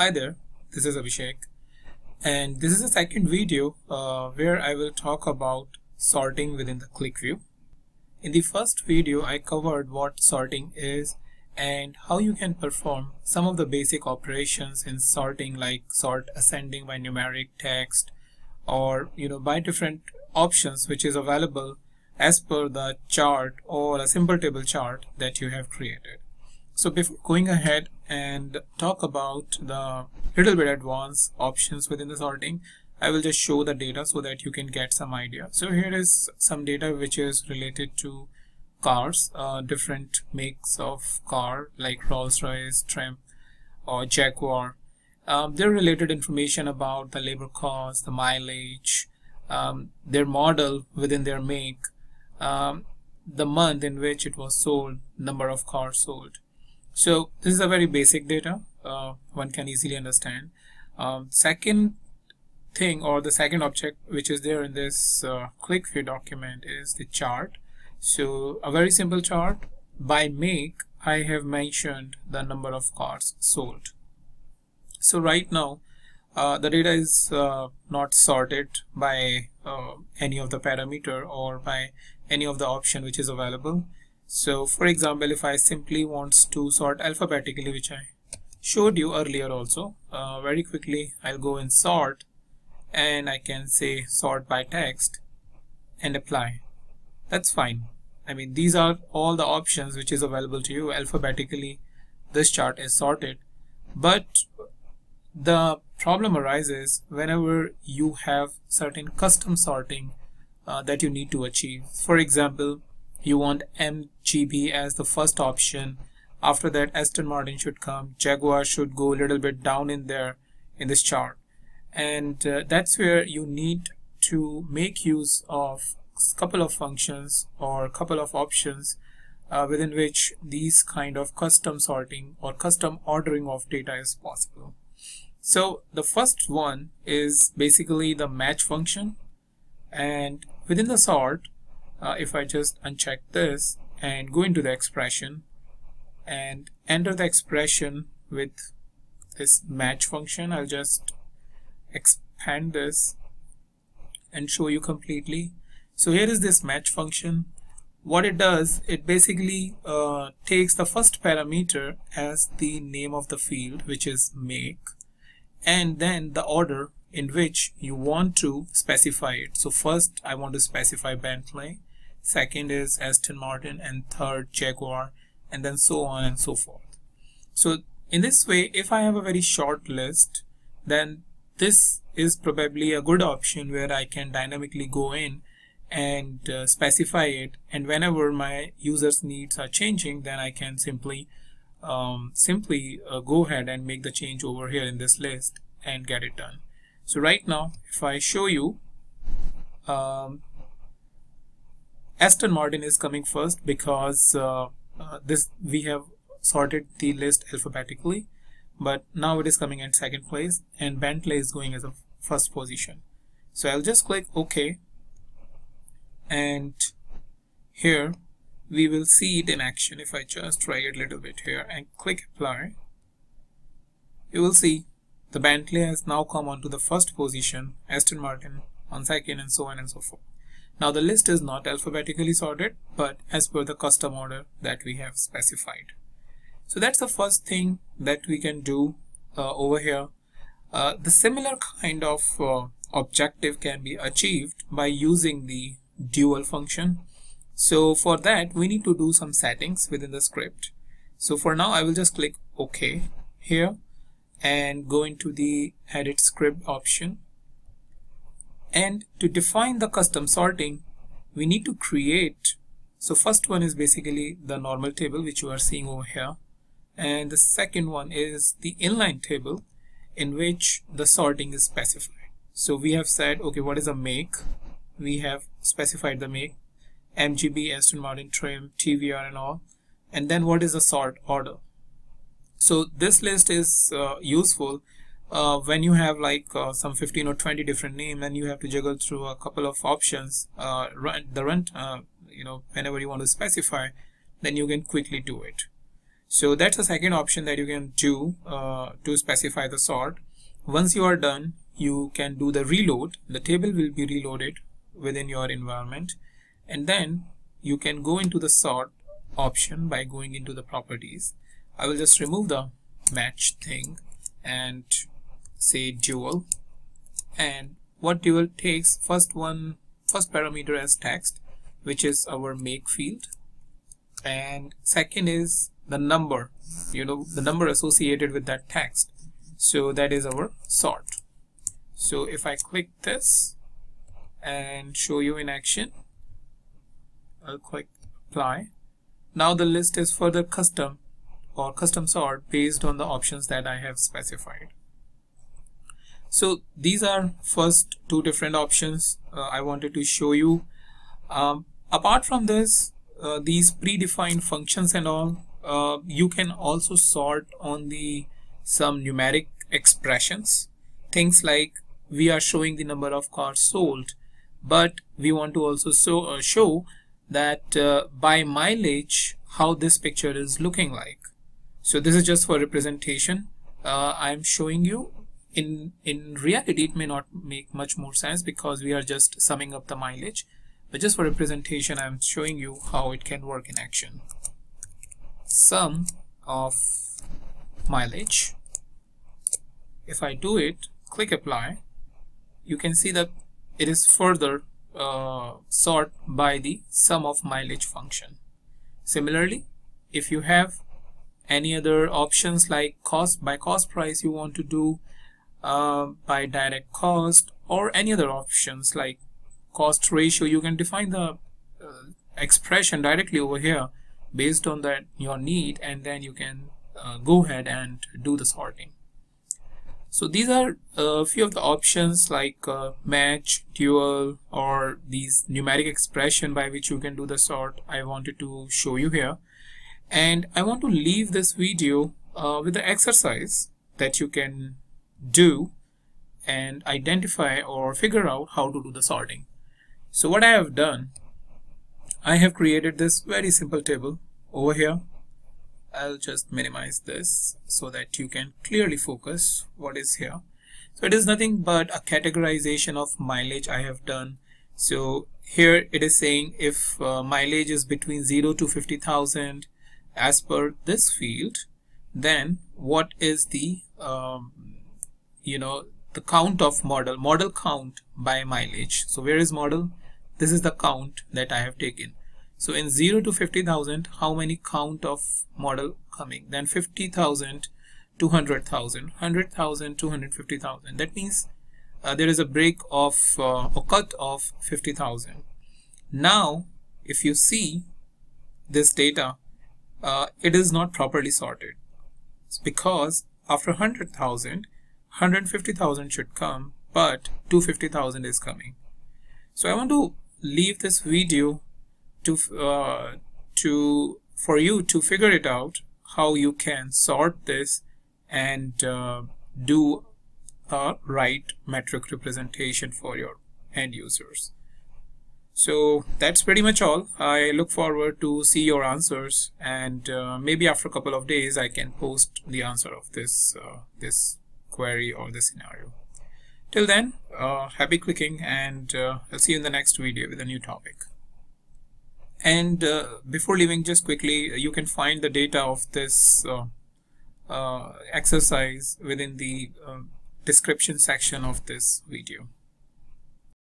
Hi there, this is Abhishek and this is the second video uh, where I will talk about sorting within the QlikView. In the first video I covered what sorting is and how you can perform some of the basic operations in sorting like sort ascending by numeric text or you know by different options which is available as per the chart or a simple table chart that you have created. So before going ahead and talk about the little bit advanced options within the sorting, I will just show the data so that you can get some idea. So here is some data which is related to cars, uh, different makes of car like Rolls-Royce, Triumph or Jaguar. Um, they're related information about the labor cost, the mileage, um, their model within their make, um, the month in which it was sold, number of cars sold. So this is a very basic data uh, one can easily understand. Um, second thing or the second object which is there in this uh, QlikView document is the chart. So a very simple chart by make I have mentioned the number of cars sold. So right now uh, the data is uh, not sorted by uh, any of the parameter or by any of the option which is available so for example if I simply wants to sort alphabetically which I showed you earlier also uh, very quickly I'll go in sort and I can say sort by text and apply. That's fine. I mean these are all the options which is available to you. Alphabetically this chart is sorted. But the problem arises whenever you have certain custom sorting uh, that you need to achieve. For example you want MGB as the first option. After that Aston Martin should come. Jaguar should go a little bit down in there in this chart. And uh, that's where you need to make use of a couple of functions or a couple of options uh, within which these kind of custom sorting or custom ordering of data is possible. So the first one is basically the match function. And within the sort uh, if I just uncheck this and go into the expression and enter the expression with this match function I'll just expand this and show you completely. So here is this match function. What it does it basically uh, takes the first parameter as the name of the field which is make and then the order in which you want to specify it. So first I want to specify Bentley second is Aston Martin and third Jaguar and then so on and so forth. So in this way if I have a very short list then this is probably a good option where I can dynamically go in and uh, specify it. And whenever my users needs are changing then I can simply um, simply uh, go ahead and make the change over here in this list and get it done. So right now if I show you um, Aston Martin is coming first because uh, uh, this we have sorted the list alphabetically but now it is coming in second place and Bentley is going as a first position. So I'll just click OK. And here we will see it in action. If I just try it a little bit here and click apply you will see the Bentley has now come onto the first position Aston Martin on second and so on and so forth now the list is not alphabetically sorted, but as per the custom order that we have specified. So that's the first thing that we can do uh, over here. Uh, the similar kind of uh, objective can be achieved by using the dual function. So for that, we need to do some settings within the script. So for now, I will just click OK here and go into the edit script option and to define the custom sorting we need to create so first one is basically the normal table which you are seeing over here. And the second one is the inline table in which the sorting is specified. So we have said okay what is a make? We have specified the make MGB Aston Martin Triumph TVR and all. And then what is the sort order? So this list is uh, useful uh, when you have like uh, some 15 or 20 different name and you have to juggle through a couple of options uh, run, the run uh, you know whenever you want to specify then you can quickly do it. So that's the second option that you can do uh, to specify the sort. Once you are done you can do the reload. The table will be reloaded within your environment. And then you can go into the sort option by going into the properties. I will just remove the match thing and say dual. And what dual takes first one first parameter as text which is our make field. And second is the number you know the number associated with that text. So that is our sort. So if I click this and show you in action I'll click apply. Now the list is further custom or custom sort based on the options that I have specified so these are first two different options uh, I wanted to show you. Um, apart from this uh, these predefined functions and all uh, you can also sort on the some numeric expressions. Things like we are showing the number of cars sold but we want to also so, uh, show that uh, by mileage how this picture is looking like. So this is just for representation. Uh, I'm showing you in in reality it may not make much more sense because we are just summing up the mileage. But just for representation I'm showing you how it can work in action. Sum of mileage. If I do it click apply you can see that it is further uh, sort by the sum of mileage function. Similarly if you have any other options like cost by cost price you want to do uh, by direct cost or any other options like cost ratio. You can define the uh, expression directly over here based on that your need and then you can uh, go ahead and do the sorting. So these are a few of the options like uh, match dual or these numeric expression by which you can do the sort I wanted to show you here. And I want to leave this video uh, with the exercise that you can do and identify or figure out how to do the sorting. So what I have done I have created this very simple table over here. I'll just minimize this so that you can clearly focus what is here. So it is nothing but a categorization of mileage I have done. So here it is saying if uh, mileage is between 0 to 50,000 as per this field then what is the um, you know the count of model model count by mileage. So where is model? This is the count that I have taken. So in 0 to 50,000 how many count of model coming? Then 50,000 200,000 100,000 250,000 that means uh, there is a break of uh, a cut of 50,000 now if you see this data uh, it is not properly sorted. It's because after 100,000 150,000 should come but 250,000 is coming. So I want to leave this video to uh, to for you to figure it out how you can sort this and uh, do a right metric representation for your end users. So that's pretty much all. I look forward to see your answers and uh, maybe after a couple of days I can post the answer of this uh, this query or the scenario Till then, uh, happy clicking and uh, I'll see you in the next video with a new topic. And uh, before leaving, just quickly, you can find the data of this uh, uh, exercise within the uh, description section of this video.